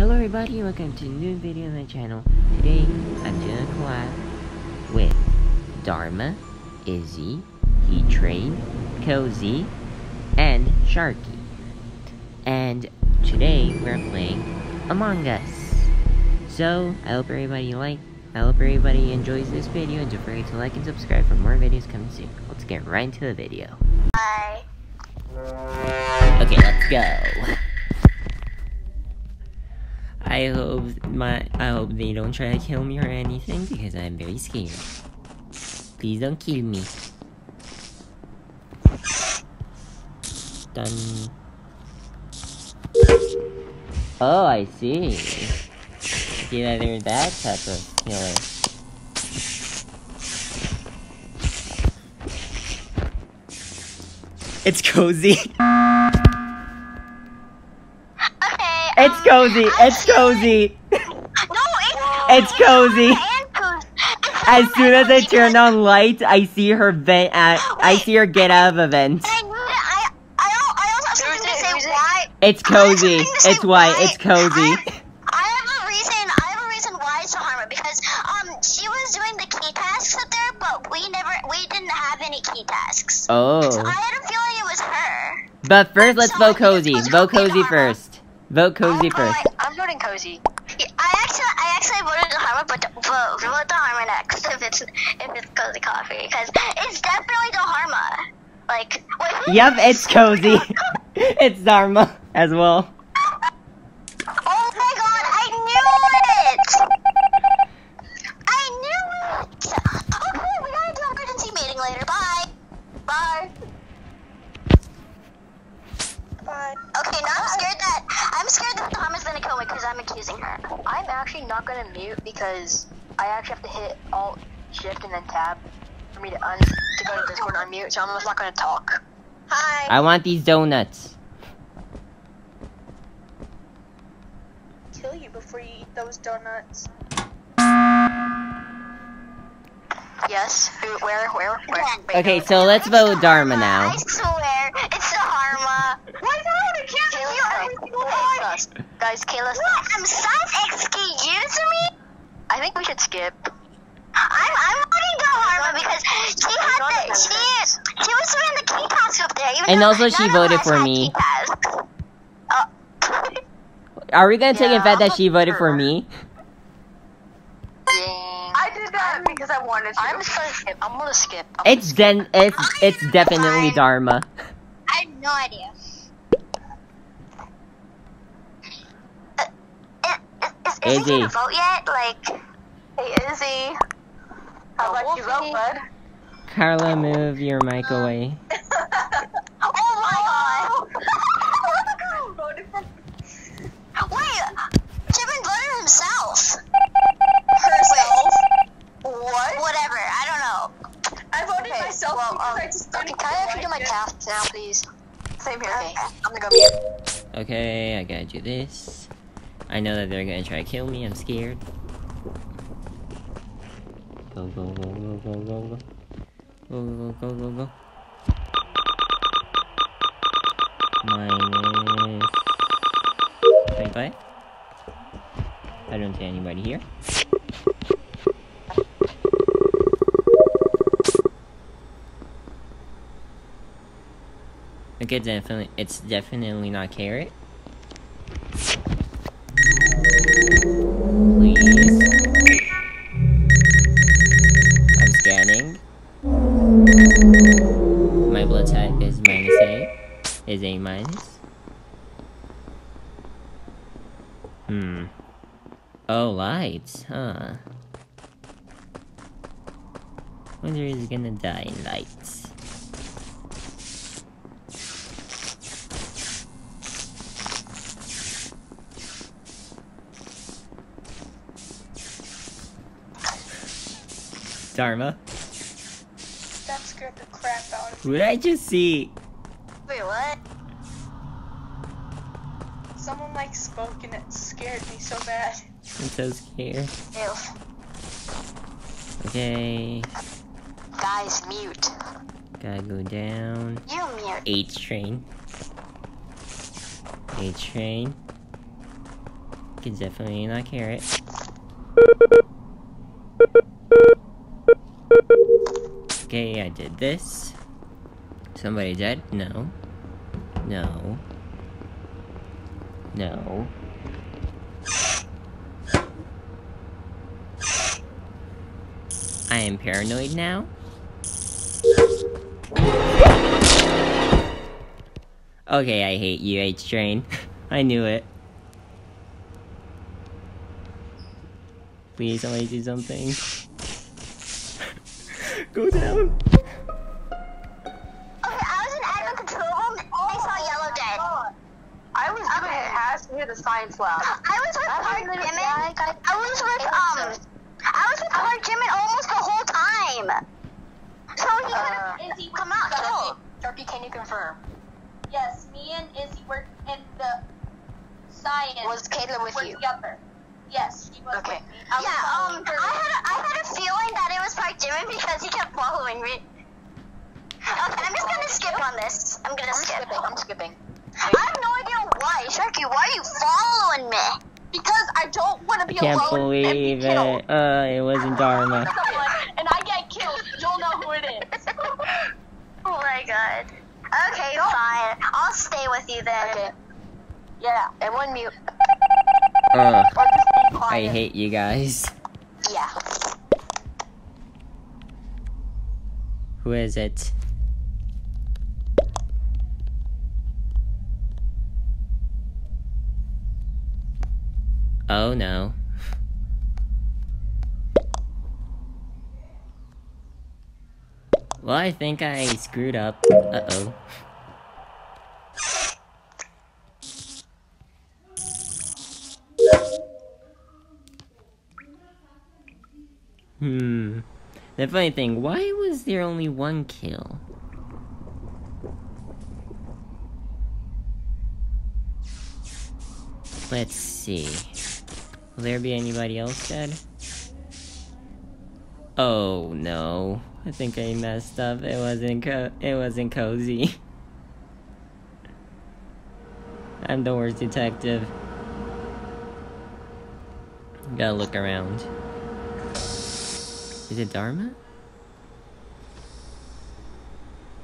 Hello everybody, welcome to a new video on my channel. Today, I'm doing a collab with Dharma, Izzy, Heat Train, Cozy, and Sharky. And today, we're playing Among Us. So, I hope everybody like, I hope everybody enjoys this video, and don't forget to like and subscribe for more videos coming soon. Let's get right into the video. Bye. Okay, let's go. I hope my I hope they don't try to kill me or anything because I'm very scared. Please don't kill me. Done. Oh, I see. See that they're that type of killer. It's cozy. Okay. It's cozy. It's cozy. No, it's It's cozy. and cozy. It's As soon as I cozy turn on lights, I see her vent. At, I see her get out of a vent. I, I, I, I also have something to say. It's cozy. I have something to say It's white. It's cozy. I, I have a reason. I have a reason why it's Dharma because um she was doing the key tasks up there, but we never we didn't have any key tasks. So Oh. I had a feeling it was her. But first, let's So, vote cozy. Vote supposed to be cozy first. Vote cozy Oh, first. I- I'm voting cozy. I actually, I actually voted Dharma, but vote, vote Dharma next if it's if it's cozy coffee because it's definitely Dharma. Like, wait, Yep, it's cozy. it's Dharma as well. Gonna kill me because I'm accusing her. I'm actually not gonna mute because I actually have to hit Alt Shift and then Tab for me to un to go to Discord and unmute. So I'm just not gonna talk. Hi. I want these donuts. kill you before you eat those donuts. Yes. Who? Where? Where? Where? Wait, Okay, no. so let's It's vote Dharma Harma, now. I swear, it's the Harma. Why not? I can't Kayla's you sus. every single time. Sus. Guys, Kayla's What? sus. I'm sus? Excuse me? I think we should skip. I'm I'm voting Dharma because she had the she she was doing the key tasks up there. Even And also she voted for me. Uh, Are we gonna take Yeah, the fact that she voted for me? I did that because I wanted to. I'm just gonna skip. I'm gonna skip. I'm It's den. It's it's definitely Fine. Dharma. I have no idea. Uh, is, is, is he Izzy. gonna vote yet? Like, Hey Izzy, how about you vote, bud? Carla, move your mic away. oh my god! voted for Wait, Jimin voted himself. herself. Wait, What? whatever. I don't know. I voted okay, myself well, because um, I just okay, Can I have you do my it. tasks now, please? Same here. Okay, I'm gonna go mute. Okay, I gotta do this. I know that they're gonna try to kill me. I'm scared. Go go go go go go go. Go go go go go. Minus twenty-five. I don't see anybody here. Okay, definitely, it's definitely not carrot. Is A minus. Hmm. Oh, lights, huh? Wonder is gonna die in lights. Dharma? That scared the crap out of Who did I just see? Wait, what? me. Someone like spoke and it scared me so bad. I'm so scared. Ew. Okay. Guys, mute. Gotta go down. You mute. H train. H train. It's definitely not carrot. Okay, I did this. Somebody dead? No. No. No. I am paranoid now. Okay, I hate you, H-Train. I knew it. Please, somebody do something. Go down! The science lab. I was with That's Park literally- Jimin. yeah, I I was with um. I was with Park Jimin almost the whole time. So he could Uh, have come out too. Sharpie, can you confirm? Yes, me and Izzy were in the science. Was Kayla with were you? together. Yes, she was Okay. with me. I was Yeah, um. I had a, I had a feeling that it was Park Jimin because he kept following me. Okay, I'm just gonna skip on this. I'm gonna I'm skip. skipping. I'm skipping. I have no idea why. Sharky, why are you following me? because I don't want to be Can't alone and be believe killed. it. Uh, it wasn't Dharma. And I get killed. You'll know who it is. Oh my god. Okay, fine. I'll stay with you then. Okay. Yeah, and one mute. Uh, Or just be I hate you guys. Yeah. Who is it? Oh no. Well, I think I screwed up. Uh oh. Hmm. The funny thing, why was there only one kill? Let's see. Will there be anybody else dead? Oh no. I think I messed up. It wasn't it wasn't cozy. I'm the worst detective. Gotta look around. Is it Dharma?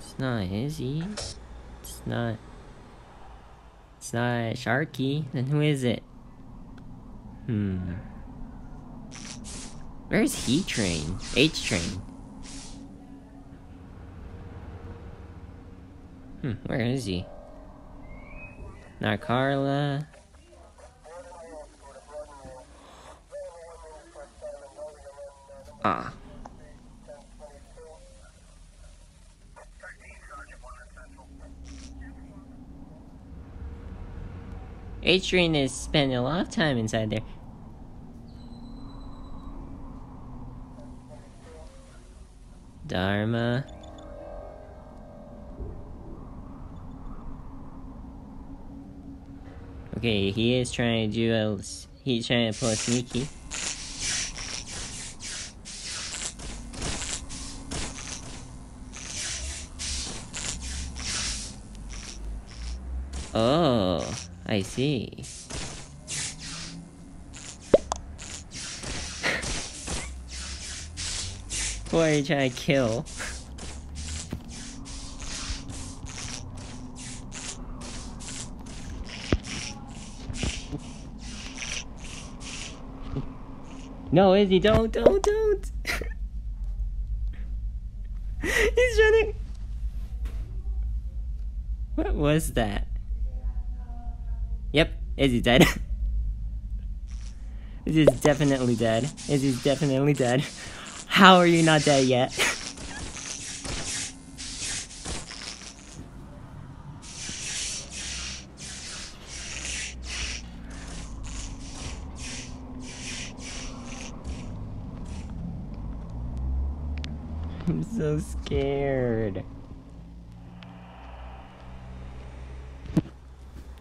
It's not Izzy. It's not. It's not Sharky. Then who is it? Hmm. Where's He Train? H Train. Hmm, where is he? Not Carla. Ah. H Train is spending a lot of time inside there. Dharma. Okay, he is trying to do a. He's trying to pull a sneaky. Oh, I see. Who are you trying to kill? No, Izzy, don't, don't, don't. He's running. What was that? Yep, Izzy's dead. Izzy's definitely dead. Izzy's definitely dead. How are you not dead yet? I'm so scared.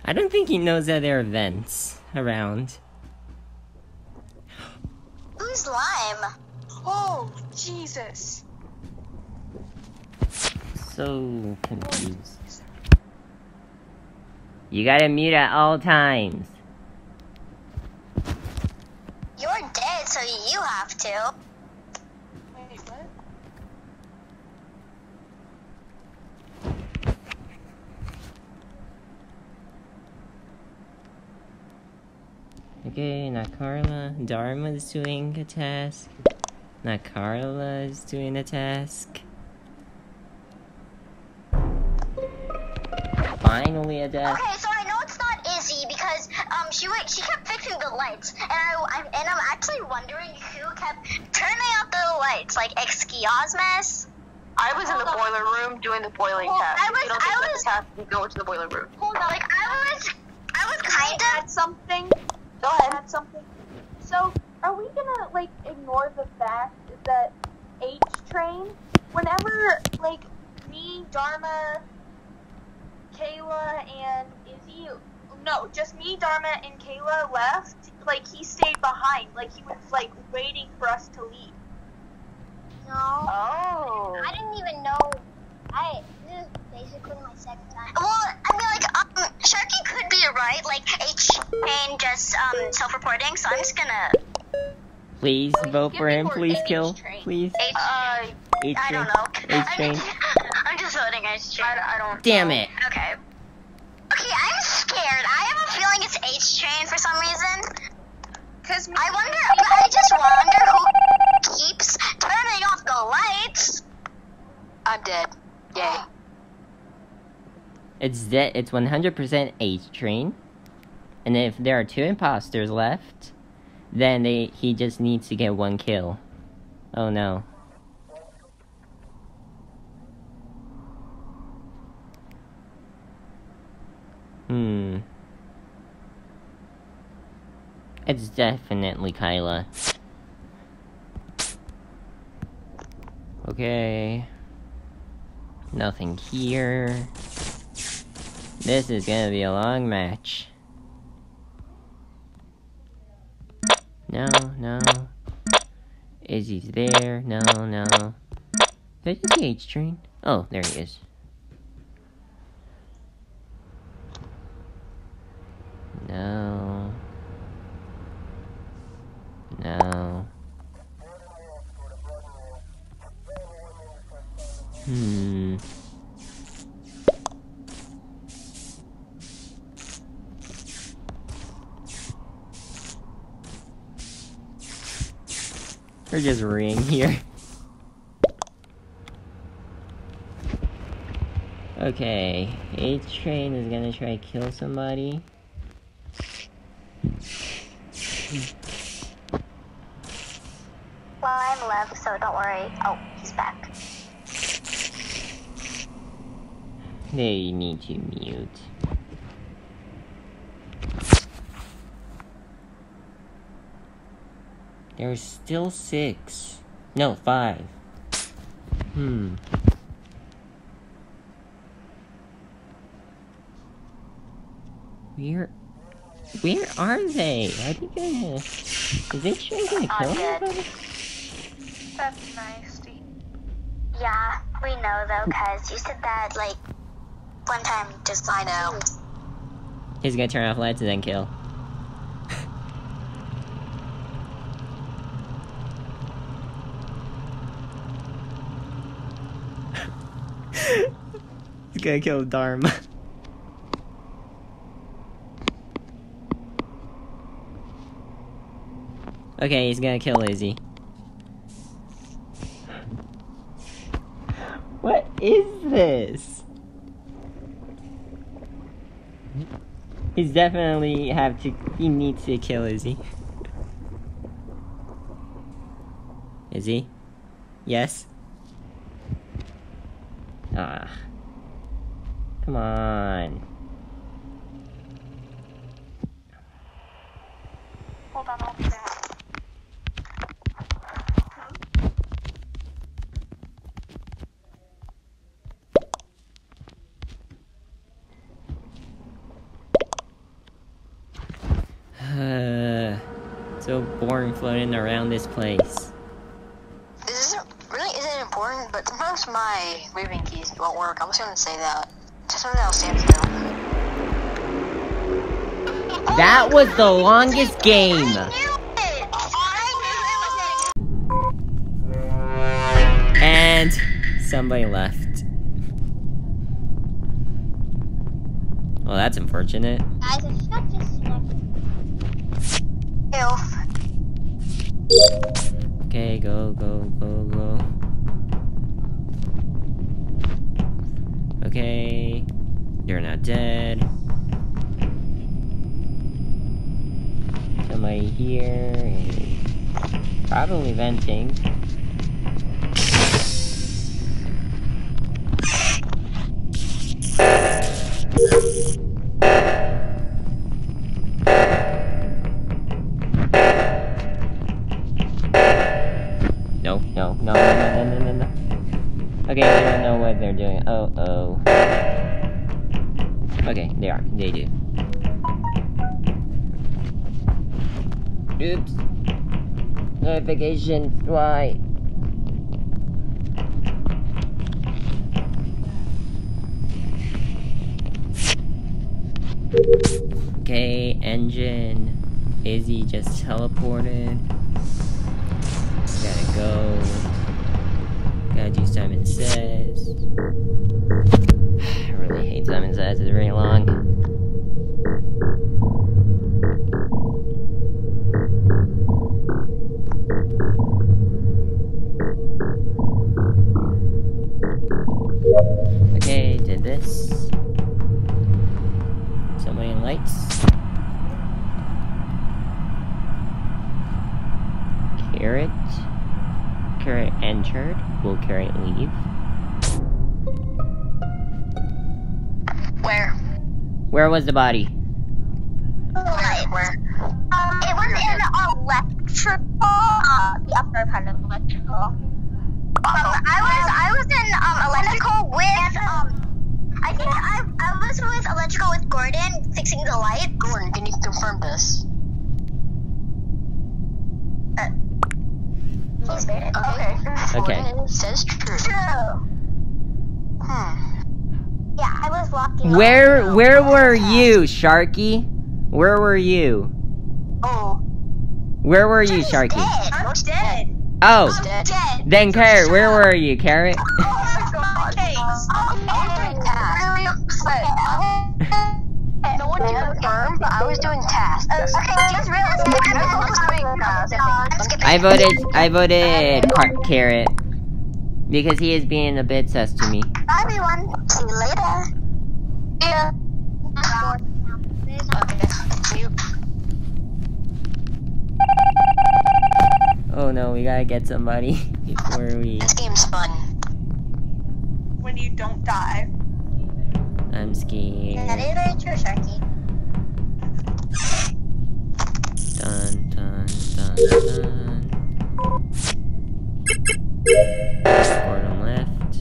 I don't think he knows that there are vents around. Who's Lime? Oh, Jesus. So confused. You gotta mute at all times. You're dead, so you have to. Wait, what? Okay, not Carla. Dharma's doing a task. Not Carla is doing a task. Finally a death. Okay, so I know it's not Izzy because um she wa- she kept fixing the lights, and I I'm, and I'm actually wondering who kept turning out the lights, like Exkiosmos. I was in the on. boiler room doing the boiling Well, test. I was- you don't I think that's was- a test, you go into the boiler room. Hold on. Like I was I was Can I kind add of something? Go ahead. Add something. So, are we gonna like ignore the fact that H train, whenever like me, Dharma, Kayla, and Izzy, no, just me, Dharma, and Kayla left. Like he stayed behind. Like he was like waiting for us to leave. no. Oh. I didn't even know. I this is basically my second time. Well, I mean, like, um, Sharky could be right. Like, H chain just um self-reporting. So I'm just gonna Please vote for him. Please kill. Please. H. Uh, H I don't know. H train. I'm just voting H chain. I, I don't. Damn it. Okay. Okay, I'm scared. I have a feeling it's H train for some reason. Cause I wonder. I just wonder who keeps turning off the lights. I'm dead. Yay. It's de- It's 100% H train. And if there are two imposters left, then they he just needs to get one kill. Oh no. Hmm. It's definitely Kyla. Okay. Nothing here. This is gonna be a long match. No, no. Izzy's there. No, no. Did I just see H train? Oh, there he is. No. No. Hmm. We're just ring here. Okay, H train is gonna try to kill somebody. Well, I'm left, so don't worry. Oh, he's back. They need to mute. There's still six. No, five. Hmm. Where, where are they? Are they gonna? Is they trying to kill anybody? that's nice. Yeah, we know though, cause you said that like one time. Just I know. He's gonna turn off lights and then kill. He's gonna kill Dharma. Okay, he's gonna kill Izzy. What is this? He's definitely have to. He needs to kill Izzy. Izzy? Yes? Ah. Come on. floating around this place. Is really isn't important? But sometimes my moving keys won't work. I gonna say that. Just something That was the longest game. And somebody left. Well, that's unfortunate. Guys, just Ew. Okay, go, go, go, go. Okay. You're not dead. Somebody here is probably venting. Doing. Oh, oh. Okay, they are. They do. Oops. Notification. Why? Okay, engine. Izzy just teleported. Gotta go. Gotta do Simon Says. I really hate Simon Says, it's very long. Was the body? Where? Where? Um, it was in electrical, uh, the upper part of electrical. Um, I was I was in um electrical with um I think I I was with electrical with Gordon fixing the light. Gordon, can you confirm this? He's muted. Okay. Okay. Gordon says true. True. Hmm. Yeah, I was walking. Where where were you, Sharky? Where were you? Oh. Where were you, He's Sharky? Dead. I'm dead. Oh, I'm dead. dead. then Carrot, where were you, Carrot? Oh, my god. I was doing tasks. No one can confirm, but I was doing tasks. Okay, just realistic. I was doing tasks. I voted I voted Car- Carrot because he is being a bit sus to me. Bye everyone. See you later. Yeah. Okay. You- Oh no, we gotta get somebody before we. This game's fun. When you don't die. I'm That scared. is very true, Sharky. Dun dun dun dun. Gordon left.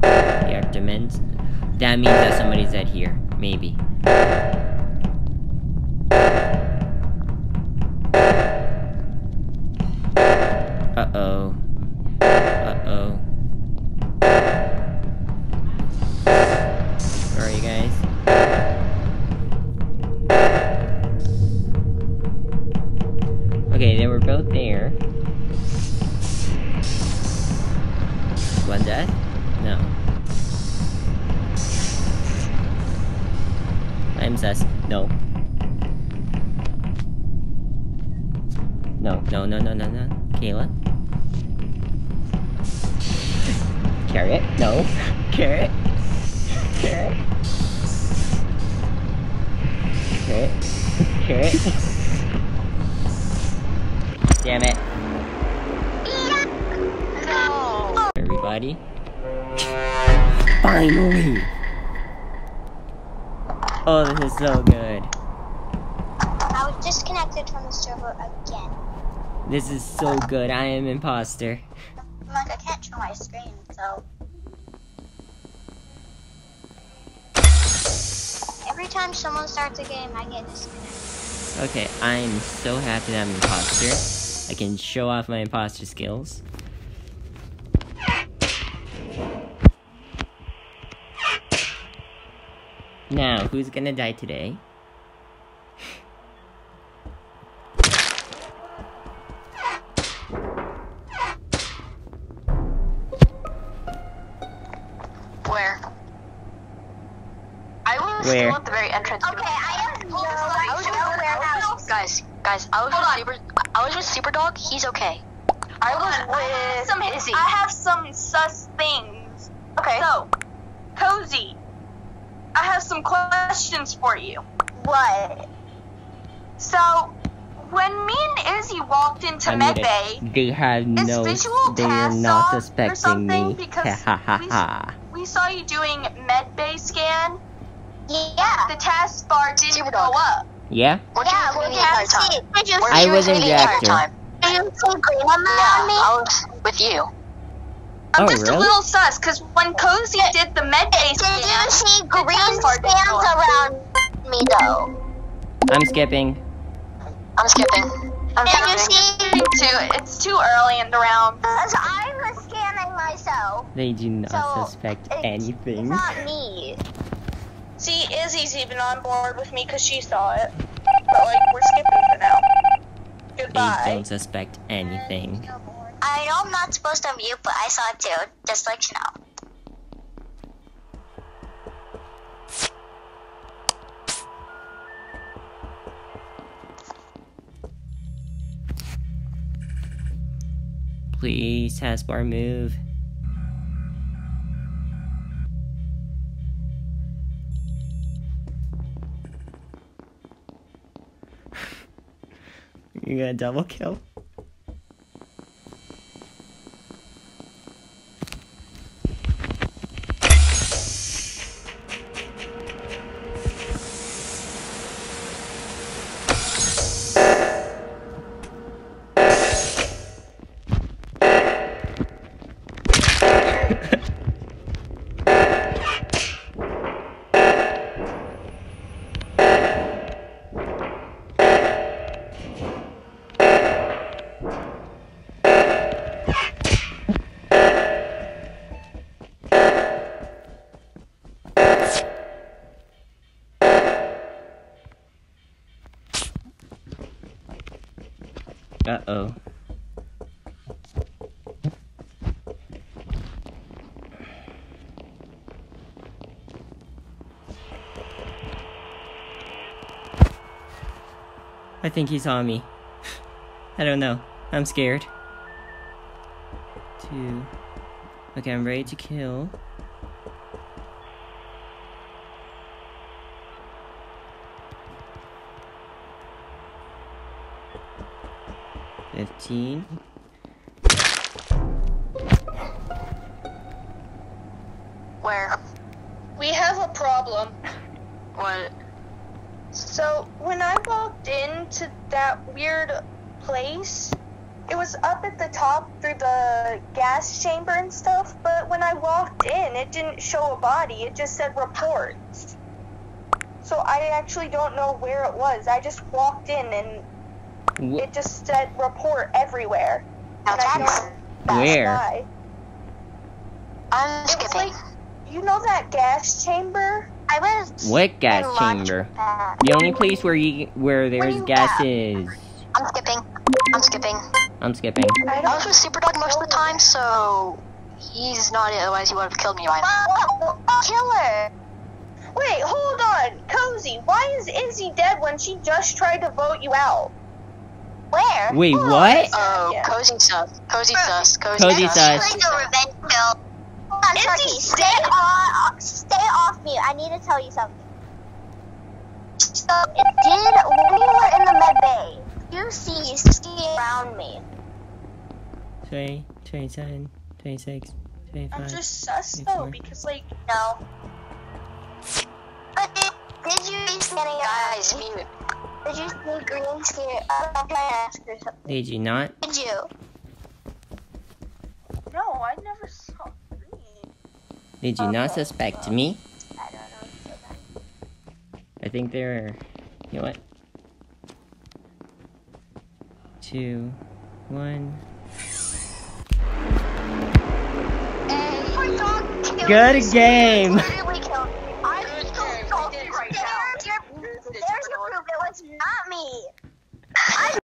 The Arctiments. That means that somebody's dead here. Maybe. Okay, they were both there. One death? No. I'm sus. No. No, no, no, no, no, no. Kayla? Carrot? No. Carrot? Carrot? Carrot? Carrot? Damn it. No. Everybody. Finally! Oh, this is so good. I was disconnected from the server again. This is so good. I am imposter. I'm like, I can't show my screen, so. Every time someone starts a game, I get disconnected. Okay, I am so happy that I'm imposter. I can show off my imposter skills. Now, who's gonna die today? Have with some, Izzy. I have some sus things. Okay. So, Cozy, I have some questions for you. What? So, when me and Izzy walked into Admit Medbay, it. They have Is no. visual They are not suspecting me. Because Ha ha we- ha ha. we saw you doing Medbay scan. Yeah. The task bar didn't go up. Yeah. What Yeah, you do well, the did entire you see? time? Did you What see? I was in the entire reactor. time? Did you see green on Yeah, me? I was with you. Oh, I'm Oh, just a little sus because when Cozy did the med Medbay Did you see green task stands around me though? I'm skipping. I'm skipping. I'm Did you skipping. see? too, it's too early in the round. Because I was scanning myself. They do not So, suspect It's, anything. It's not me. See, Izzy's even on board with me because she saw it. But like, we're skipping for now. Goodbye. don't suspect anything. I know I'm not supposed to mute, but I saw it too. Just like you know. Please, taskbar, move. You got a double kill? I think he saw me. I don't know. I'm scared. Two. Okay, I'm ready to kill. Fifteen. Weird place, it was up at the top through the gas chamber and stuff, but when I walked in, it didn't show a body, it just said reports. So I actually don't know where it was. I just walked in and Wh- it just said report everywhere. Now And I that's. Where? why. I'm It was skipping. like, you know that gas chamber? I was. What gas chamber? The only place where you where there's you gas at? is. I'm skipping. I'm skipping. I'm skipping. I I don't was with Super Dog most of the time, so he's not it. Otherwise, he would have killed me by now. Whoa, whoa, killer. Wait, hold on, Cozy. Why is Izzy dead when she just tried to vote you out? Where? Wait, Oh, what? Oh, Yeah. cozy sus. Cozy sus. Cozy, Cozy sus. sus. Like a revenge kill. On, Izzy, Turkey. Stay stay- on. Stay off mute. I need to tell you something. So it did when you were in the med bay. You see, see around me. 20, 27, 26, 25. I'm just sus Wait though because like No. But did, did you see scanning Guys, around mute. Did you see green scan? Uh, I'm trying to ask her something. Did you not? Did you? no, I never saw green. Did you not Okay. suspect me? I don't know. So bad. I think there are. You know what? Two, one. Good game. I'm so salty right now. There's your proof. It was not me. I'm